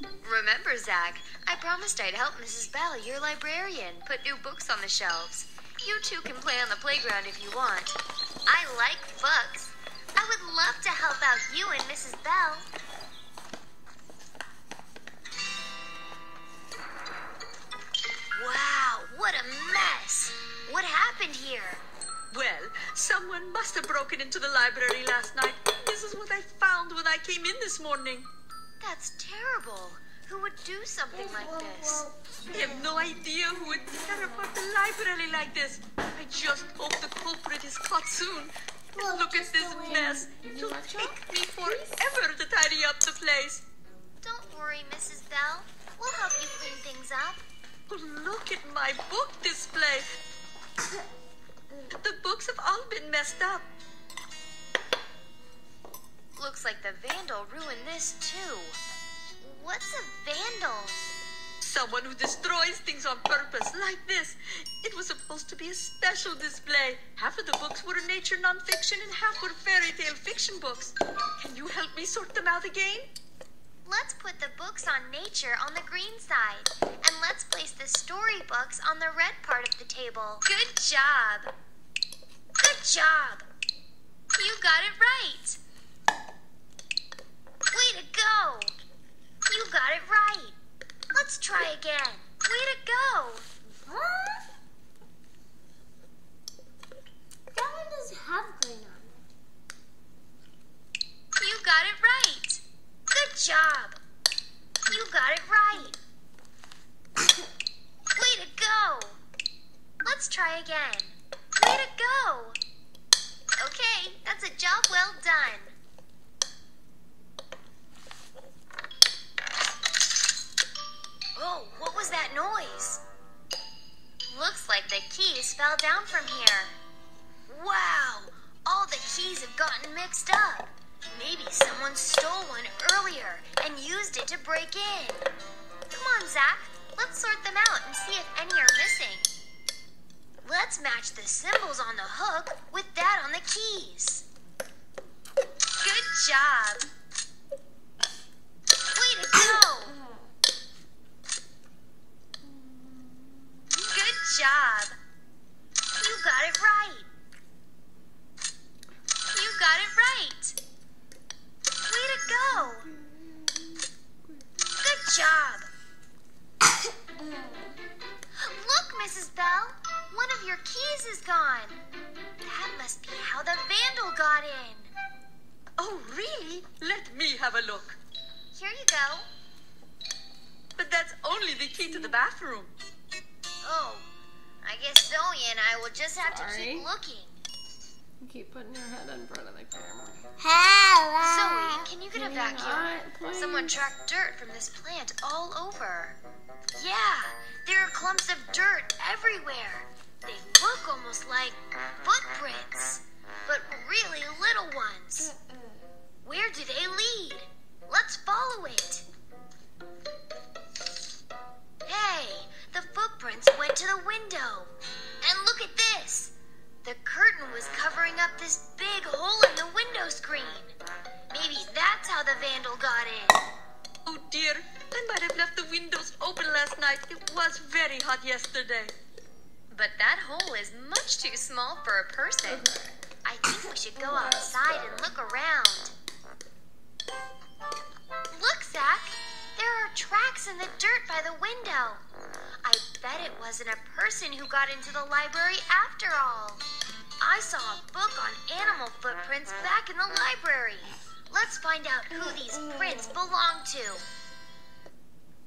Remember, Zach, I promised I'd help Mrs. Bell, your librarian, put new books on the shelves. You two can play on the playground if you want. I like books. I would love to help out you and Mrs. Bell. Wow, what a mess! What happened here? Well, someone must have broken into the library last night. This is what I found when I came in this morning. That's terrible. Who would do something like this? I have no idea who would tear apart the library like this. I just hope the culprit is caught soon. Look, Look at this mess. Would It'll take me forever to tidy up the place. Don't worry, Mrs. Bell. We'll help you clean things up. Oh, look at my book display. The books have all been messed up. Looks like the vandal ruined this too. What's a vandal? Someone who destroys things on purpose, like this. It was supposed to be a special display. Half of the books were nature nonfiction and half were fairy tale fiction books. Can you help me sort them out again? Let's put the books on nature on the green side, and let's place the storybooks on the red part of the table. Good job. Good job. You got it right. Way to go. You got it right. Let's try again. Way to go. Huh? That one doesn't have green on it. You got it right. Good job. You got it right. Way to go. Let's try again. Way to go. Okay, that's a job well done. Oh, what was that noise? Looks like the keys fell down from here. Wow, all the keys have gotten mixed up. Someone stole one earlier and used it to break in. Come on, Zach. Let's sort them out and see if any are missing. Let's match the symbols on the hook with that on the keys. Good job. Mrs. Bell. One of your keys is gone. That must be how the vandal got in. Oh, really? Let me have a look. Here you go. But that's only the key to the bathroom. Oh, I guess Zoe and I will just have to keep looking. You keep putting your head in front of the camera. Hello. Zoe, can you get a Can you vacuum? not. Someone tracked dirt from this plant all over. Yeah, there are clumps of dirt everywhere. They look almost like footprints, but really little ones. Where do they lead? Let's follow it. Hey, the footprints went to the window. And look at this. The curtain was covering up this big hole in the window screen. Maybe that's how the vandal got in. Oh dear, I might have left the windows open last night. It was very hot yesterday. But that hole is much too small for a person. I think we should go outside and look around. Look, Zach. There are tracks in the dirt by the window. I bet it wasn't a person who got into the library after all. I saw a book on animal footprints back in the library. Let's find out who these prints belong to.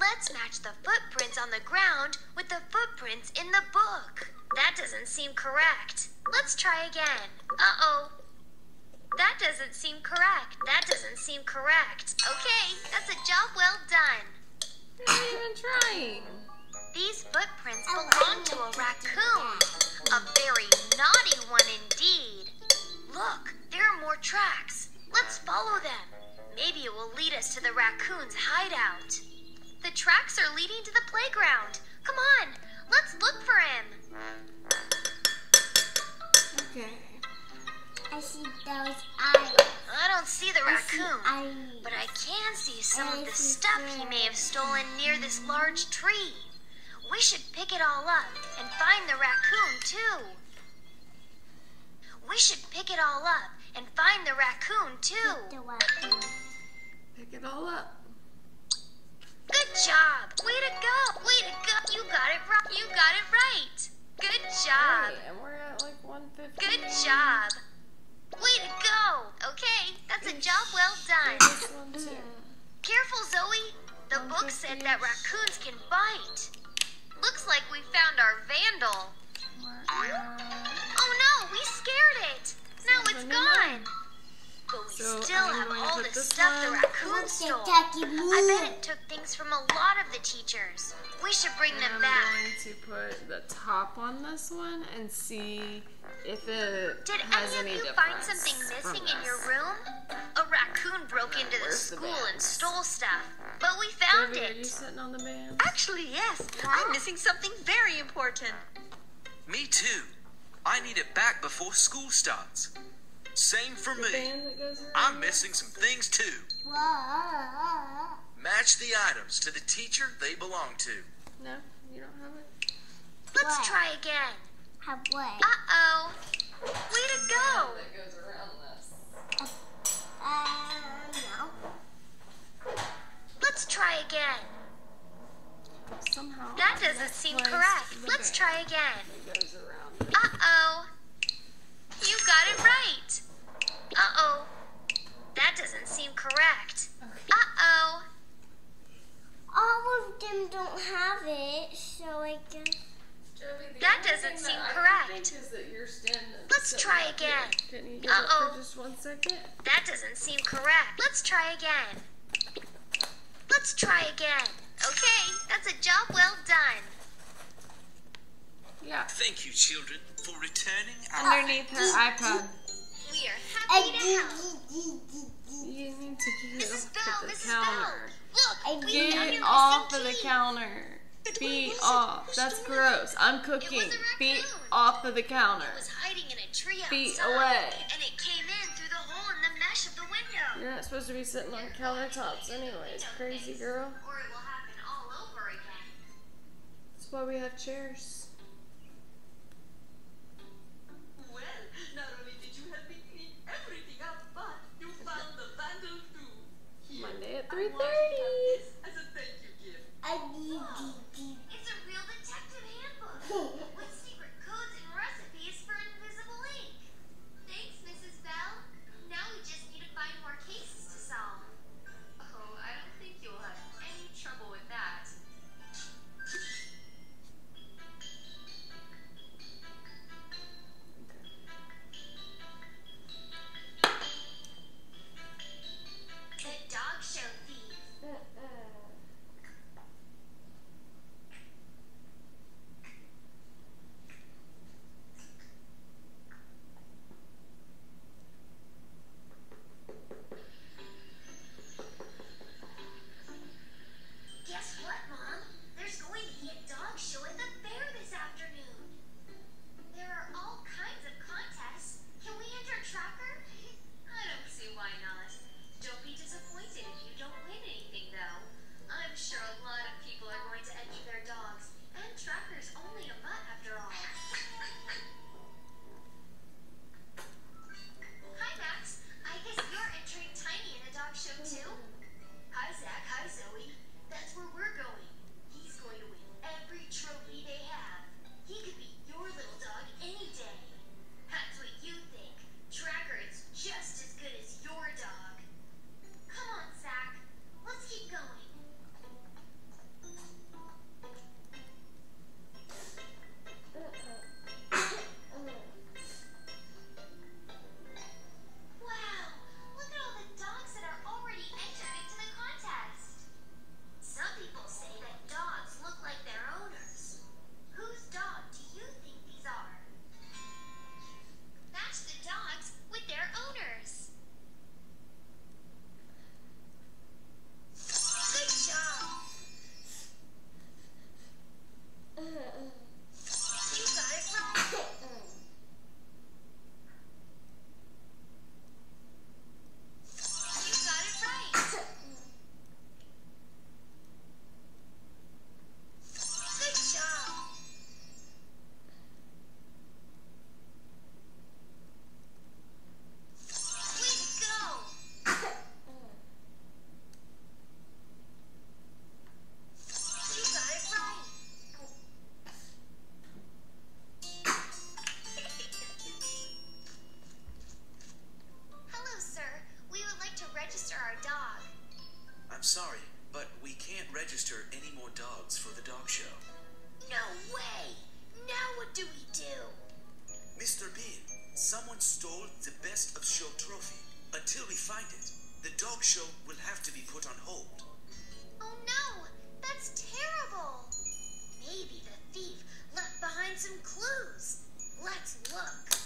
Let's match the footprints on the ground with the footprints in the book. That doesn't seem correct. Let's try again. Uh oh. That doesn't seem correct. That doesn't seem correct. Okay, that's a job well done. You're not even trying. These footprints belong to a raccoon. A very naughty one indeed. Look, there are more tracks. Let's follow them. Maybe it will lead us to the raccoon's hideout. The tracks are leading to the playground. Come on, let's look for him. Okay. I see those eyes. I don't see the I raccoon, eyes. but I can see some of the I see stuff he may have stolen near this large tree. We should pick it all up and find the raccoon, too. We should pick it all up and find the raccoon, too. The raccoon. Pick it all up. Good job. Way to go. Way to go. You got it right. You got it right. Good job. Hey, and we're at like 150. Good job. Way to go. Okay, that's a job well done. This one too. Careful, Zoe. The book said that raccoons can bite. Looks like we found our vandal. Oh no, we scared it. Now it's Seventy gone. But we still I'm have going to all put the this stuff the raccoon stole. I bet it took things from a lot of the teachers. We should bring And them I'm back. going to put the top on this one and see if it Did has any of any of you find something missing in your room? A raccoon broke into the Where's the school and stole stuff, but we found Jovi, are you it. sitting on the band? Actually, yes. I'm missing something very important. Me too. I need it back before school starts. Same for The me. band that goes around I'm missing some things too. Whoa. Match the items to the teacher they belong to. No, you don't have it. Let's What? try again. Have what? Uh oh. Way to go. That goes around this. Uh, no. Let's try again. Somehow. That doesn't seem correct. Let's try again. that goes around it. Uh oh. You got it right. Uh oh. That doesn't seem correct. Uh oh. All of them don't have it, so I guess. Jovi, That doesn't thing seem that I correct. think is that you're standing. Let's try again. Can you Uh-oh. just one second? That doesn't seem correct. Let's try again. Let's try again. Okay, that's a job well done. Yeah. Thank you, children, for returning Underneath her iPad. We are I happy to help. You need to get Mrs. off Bell, of the Mrs. counter. Bell. I Look, we found Get off of the key. counter. Be off. That's Stole gross. I'm cooking. It Be off of the counter. It was hiding in a tree Be outside, away. And it came in through the hole in the mesh of the window. You're not supposed to be sitting on countertops anyways, crazy girl. Or it will happen all over again. That's why we have chairs. 3:30. Someone stole the best of show trophy. Until we find it, the dog show will have to be put on hold. Oh no! That's terrible! Maybe the thief left behind some clues. Let's look.